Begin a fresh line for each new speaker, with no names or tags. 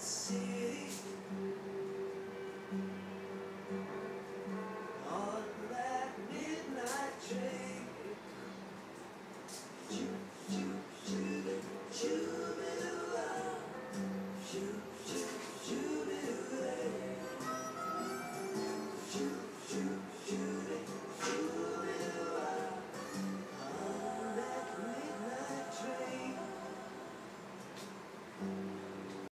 city.